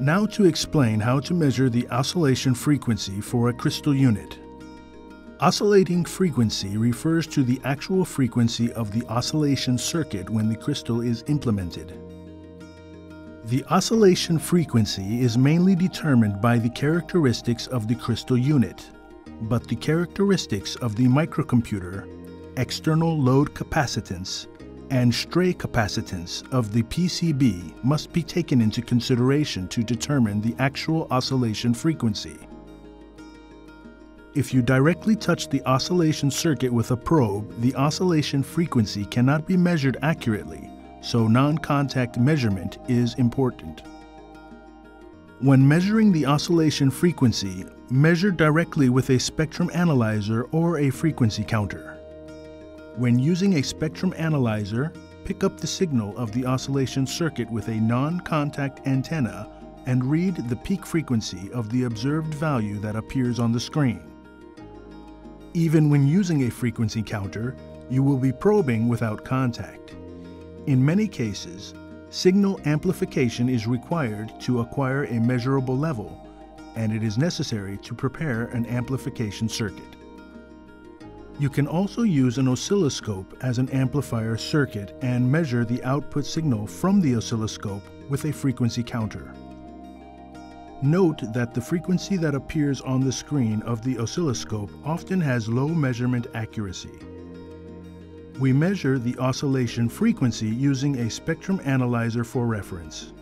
Now to explain how to measure the oscillation frequency for a crystal unit. Oscillating frequency refers to the actual frequency of the oscillation circuit when the crystal is implemented. The oscillation frequency is mainly determined by the characteristics of the crystal unit, but the characteristics of the microcomputer, external load capacitance, and stray capacitance of the PCB must be taken into consideration to determine the actual oscillation frequency. If you directly touch the oscillation circuit with a probe, the oscillation frequency cannot be measured accurately, so non-contact measurement is important. When measuring the oscillation frequency, measure directly with a spectrum analyzer or a frequency counter. When using a spectrum analyzer, pick up the signal of the oscillation circuit with a non-contact antenna and read the peak frequency of the observed value that appears on the screen. Even when using a frequency counter, you will be probing without contact. In many cases, signal amplification is required to acquire a measurable level, and it is necessary to prepare an amplification circuit. You can also use an oscilloscope as an amplifier circuit and measure the output signal from the oscilloscope with a frequency counter. Note that the frequency that appears on the screen of the oscilloscope often has low measurement accuracy. We measure the oscillation frequency using a spectrum analyzer for reference.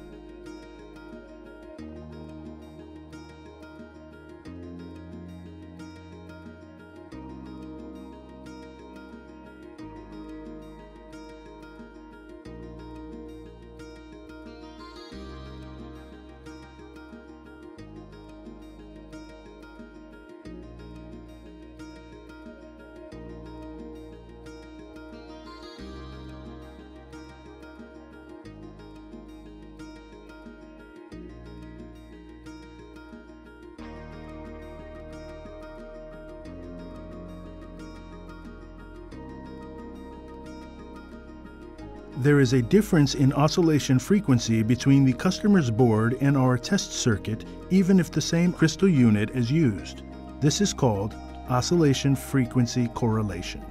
There is a difference in oscillation frequency between the customer's board and our test circuit even if the same crystal unit is used. This is called oscillation frequency correlation.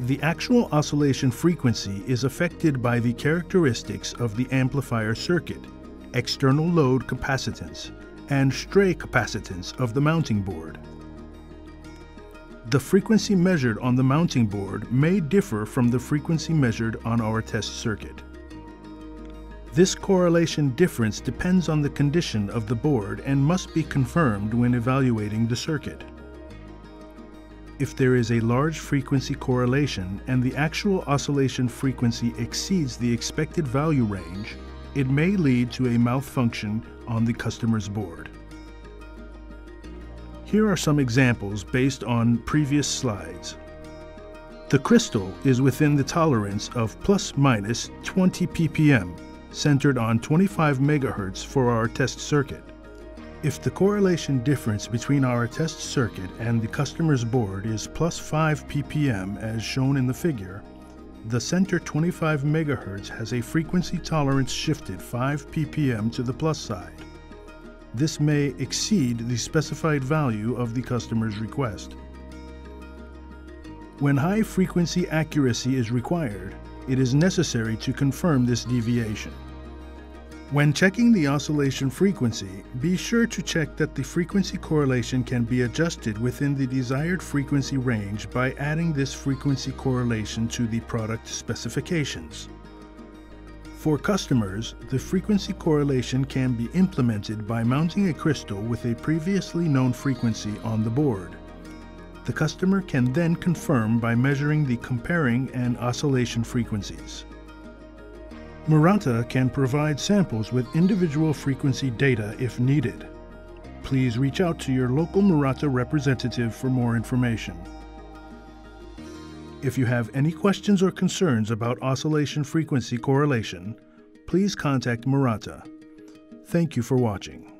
The actual oscillation frequency is affected by the characteristics of the amplifier circuit, external load capacitance, and stray capacitance of the mounting board. The frequency measured on the mounting board may differ from the frequency measured on our test circuit. This correlation difference depends on the condition of the board and must be confirmed when evaluating the circuit. If there is a large frequency correlation and the actual oscillation frequency exceeds the expected value range, it may lead to a malfunction on the customer's board. Here are some examples based on previous slides. The crystal is within the tolerance of plus minus 20 ppm, centered on 25 MHz for our test circuit. If the correlation difference between our test circuit and the customer's board is plus 5 ppm as shown in the figure, the center 25 MHz has a frequency tolerance shifted 5 ppm to the plus side this may exceed the specified value of the customer's request. When high frequency accuracy is required, it is necessary to confirm this deviation. When checking the oscillation frequency, be sure to check that the frequency correlation can be adjusted within the desired frequency range by adding this frequency correlation to the product specifications. For customers, the frequency correlation can be implemented by mounting a crystal with a previously known frequency on the board. The customer can then confirm by measuring the comparing and oscillation frequencies. Murata can provide samples with individual frequency data if needed. Please reach out to your local Murata representative for more information. If you have any questions or concerns about oscillation frequency correlation, please contact Murata. Thank you for watching.